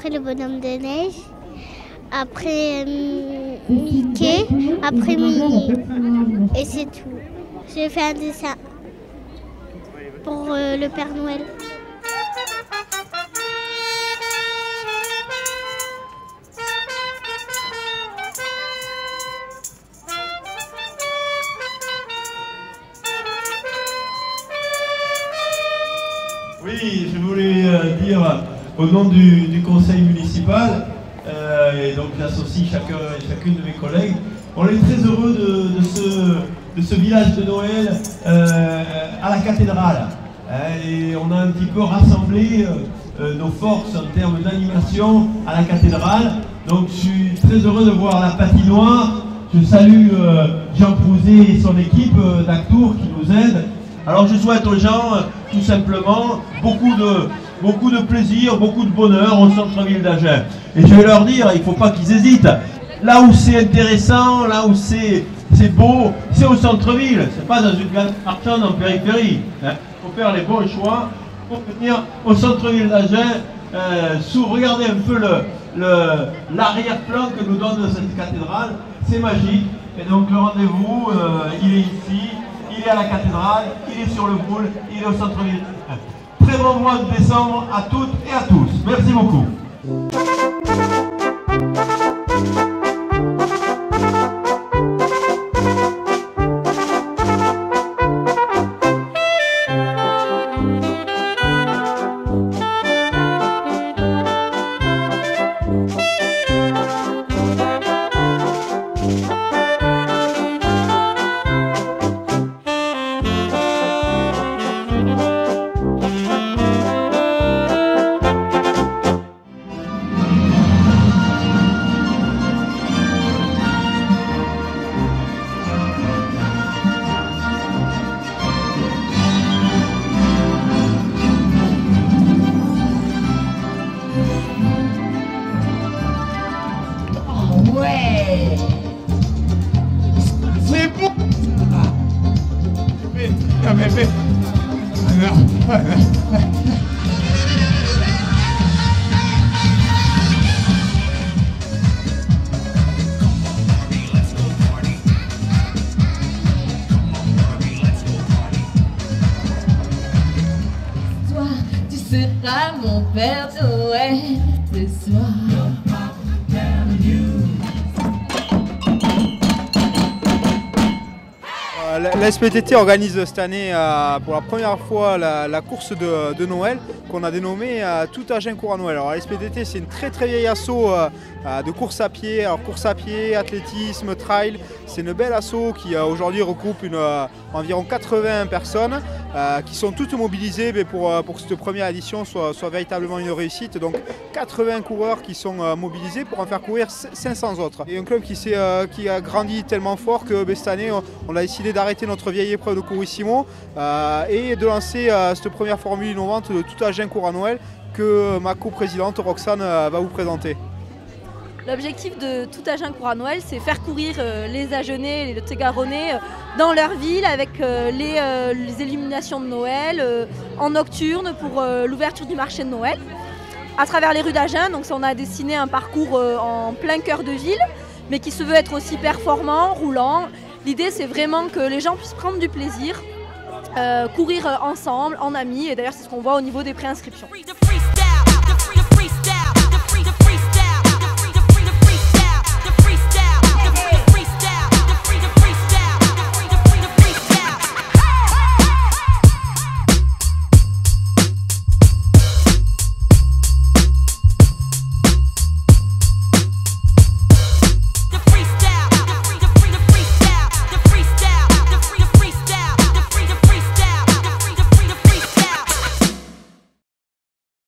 après le bonhomme de neige, après euh, Mickey, après Minnie. Et c'est tout. J'ai fait un dessin pour euh, le Père Noël. Oui, je voulais euh, dire au nom du, conseil municipal, euh, et donc j'associe chacun et chacune de mes collègues, on est très heureux de, ce, village de Noël euh, à la cathédrale. Hein, et on a un petit peu rassemblé euh, euh, nos forces en termes d'animation à la cathédrale. Donc je suis très heureux de voir la patinoire. Je salue euh, Jean Prouzet et son équipe euh, d'Actour qui nous aident. Alors je souhaite aux gens euh, tout simplement beaucoup de, beaucoup de plaisir, beaucoup de bonheur au centre-ville d'Agen. Et je vais leur dire, il ne faut pas qu'ils hésitent. Là où c'est intéressant, là où c'est beau, c'est au centre-ville, c'est pas dans une grande en périphérie. Il faut faire les bons choix pour venir au centre-ville d'Agen. Euh, regardez un peu l'arrière-plan que nous donne cette cathédrale, c'est magique. Et donc le rendez-vous, euh, il est ici, il est à la cathédrale, il est sur le boule, il est au centre-ville. Très bon mois de décembre à toutes et à tous. Merci beaucoup. Ouais C'est bon Mais, non, mais. Toi, tu seras mon Père Noël ce soir. La- SPTT organise cette année euh, pour la première fois la, course de, Noël qu'on a dénommée euh, Tout Agen court à Noël. Alors la c'est une très très vieille asso euh, de course à pied, alors course à pied, athlétisme, trail. C'est une belle asso qui aujourd'hui regroupe environ 80 personnes euh, qui sont toutes mobilisées euh, pour que cette première édition soit, véritablement une réussite. Donc 80 coureurs qui sont euh, mobilisés pour en faire courir 500 autres. Et un club qui, a grandi tellement fort que ben, cette année on, a décidé d'arrêter notre vieille épreuve de Courissimo et de lancer cette première formule innovante de tout Agen court à Noël que ma coprésidente Roxane va vous présenter. L'objectif de Tout Agen Court à Noël, c'est faire courir euh, les Agenais et les Lot-et-Garonnais euh, dans leur ville avec euh, les, les illuminations de Noël en nocturne pour l'ouverture du marché de Noël à travers les rues d'Agen. Donc on a dessiné un parcours en plein cœur de ville, mais qui se veut être aussi performant, roulant. L'idée, c'est vraiment que les gens puissent prendre du plaisir, courir ensemble, en amis, et d'ailleurs c'est ce qu'on voit au niveau des préinscriptions.